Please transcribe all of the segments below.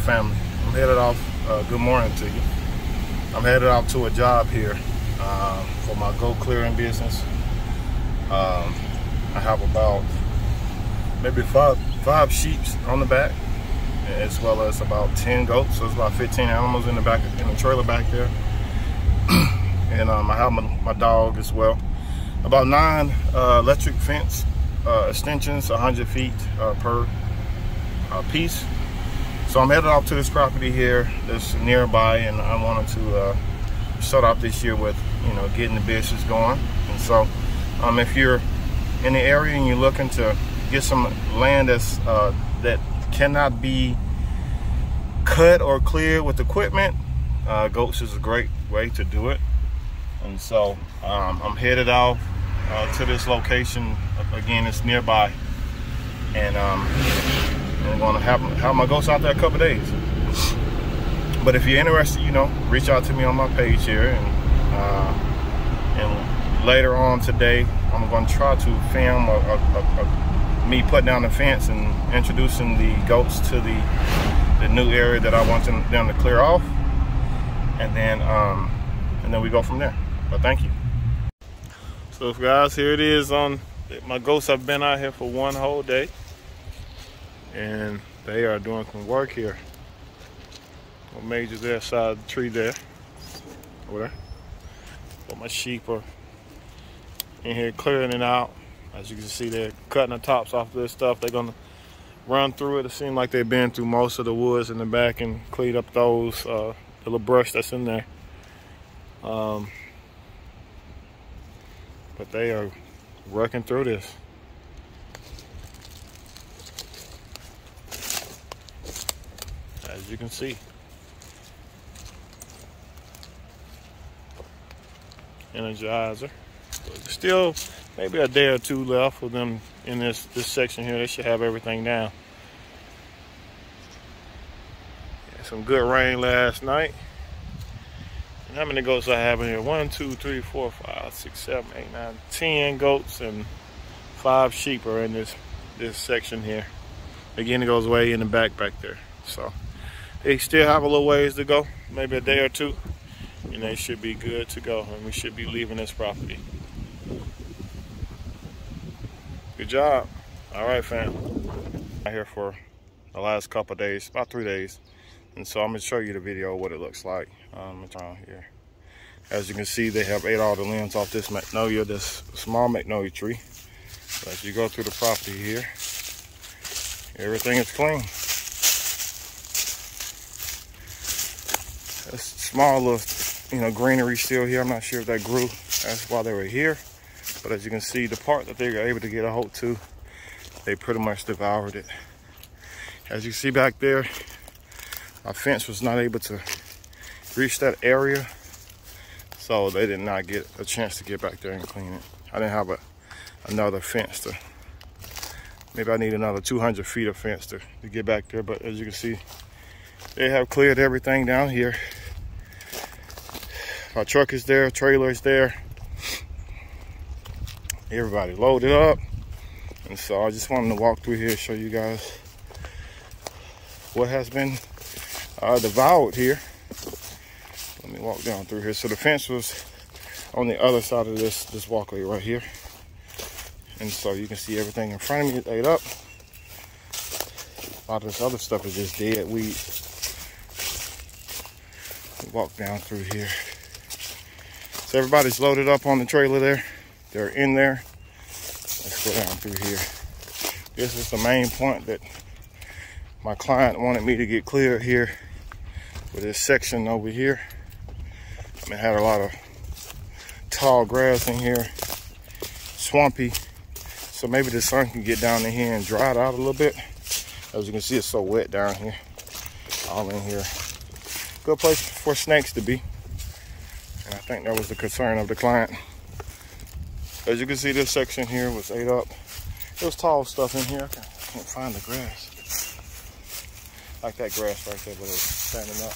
Family, I'm headed off, uh, good morning to you. I'm headed off to a job here uh, for my goat clearing business. Um, I have about maybe five, five sheep on the back as well as about 10 goats. So it's about 15 animals in the back, in the trailer back there. and um, I have my, my, dog as well. About nine uh, electric fence uh, extensions, 100 feet uh, per uh, piece. So I'm headed off to this property here that's nearby and I wanted to uh, start off this year with, you know, getting the business going. And so um, if you're in the area and you're looking to get some land that's, uh, that cannot be cut or cleared with equipment, uh, goats is a great way to do it. And so um, I'm headed off uh, to this location. Again, it's nearby. And um, I'm gonna have, have my goats out there a couple days. But if you're interested, you know, reach out to me on my page here. And, uh, and later on today, I'm gonna try to film a, a, a, me putting down the fence and introducing the goats to the, the new area that I want them, them to clear off. And then, um, and then we go from there. But thank you. So guys, here it is on my goats have been out here for one whole day and they are doing some work here. What major there side the tree there. Over there. But my sheep are in here clearing it out. As you can see, they're cutting the tops off of this stuff. They're gonna run through it. It seems like they've been through most of the woods in the back and cleaned up those, uh, the little brush that's in there. Um, but they are working through this. As you can see. Energizer. Still maybe a day or two left for them in this, this section here. They should have everything down. some good rain last night. And how many goats I have in here? One, two, three, four, five, six, seven, eight, nine, ten goats and five sheep are in this this section here. Again, it goes way in the back back there. So they still have a little ways to go, maybe a day or two, and they should be good to go, and we should be leaving this property. Good job. All right, fam. I'm here for the last couple days, about three days, and so I'm gonna show you the video what it looks like um, around here. As you can see, they have ate all the limbs off this magnolia, this small magnolia tree. But as you go through the property here, everything is clean. A small little, you know, greenery still here. I'm not sure if that grew. That's why they were here. But as you can see, the part that they were able to get a hold to, they pretty much devoured it. As you see back there, our fence was not able to reach that area. So they did not get a chance to get back there and clean it. I didn't have a, another fence to, maybe I need another 200 feet of fence to, to get back there. But as you can see, they have cleared everything down here. Our truck is there, trailer is there. Everybody loaded up. And so I just wanted to walk through here show you guys what has been uh, devoured here. Let me walk down through here. So the fence was on the other side of this, this walkway right here. And so you can see everything in front of me is ate up. A lot of this other stuff is just dead weed. Walk down through here. So everybody's loaded up on the trailer there. They're in there. Let's go down through here. This is the main point that my client wanted me to get clear here with this section over here. I mean, had a lot of tall grass in here, swampy. So maybe the sun can get down in here and dry it out a little bit. As you can see, it's so wet down here, all in here. Good place for snakes to be. Think that was the concern of the client. As you can see, this section here was ate up. There's tall stuff in here. I can't, I can't find the grass. Like that grass right there, but it's standing up.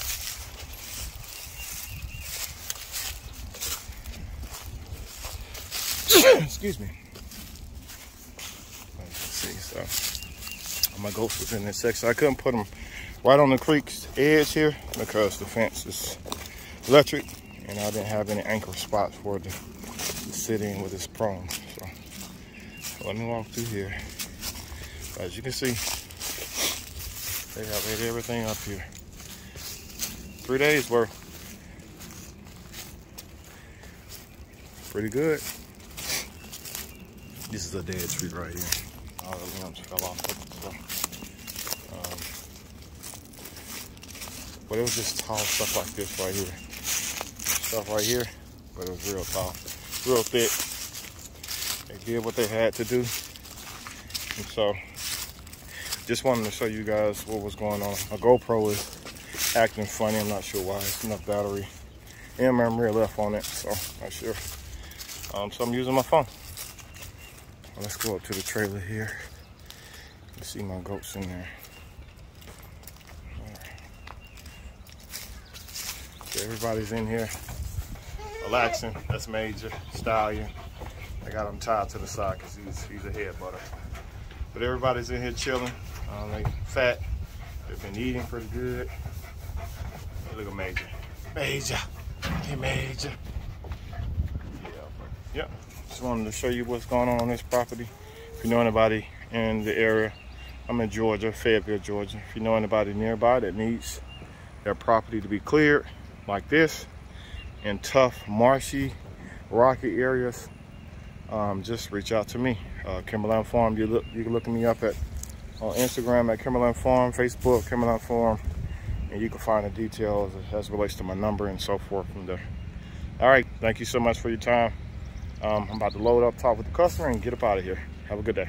Excuse me. see, so My goats was in this section. I couldn't put them right on the creek's edge here because the fence is electric and I didn't have any anchor spots for it to, to sit in with its prongs. So let me walk through here. As you can see, they have laid everything up here. Three days worth. Pretty good. This is a dead tree right here. All the limbs fell off. So, um, but it was just tall stuff like this right here. Stuff right here, but it was real tall, real thick. They did what they had to do. And so, just wanted to show you guys what was going on. My GoPro is acting funny. I'm not sure why. It's enough battery and memory left on it, so not sure. Um, so I'm using my phone. Let's go up to the trailer here. You see my goats in there. Everybody's in here relaxing. That's Major, Stallion. I got him tied to the side because he's, he's a head butter. But everybody's in here chilling. Um, they fat. They've been eating pretty good. Hey, look at Major. Major. Hey, Major. Yeah. Yep. Just wanted to show you what's going on on this property. If you know anybody in the area, I'm in Georgia, Fayetteville, Georgia. If you know anybody nearby that needs their property to be cleared like this in tough, marshy, rocky areas, um, just reach out to me. Uh, Kimbleland Farm, you, look, you can look me up at on Instagram at Kimbleland Farm, Facebook, Kimbleland Farm, and you can find the details as relates to my number and so forth from there. All right, thank you so much for your time. Um, I'm about to load up, talk with the customer, and get up out of here. Have a good day.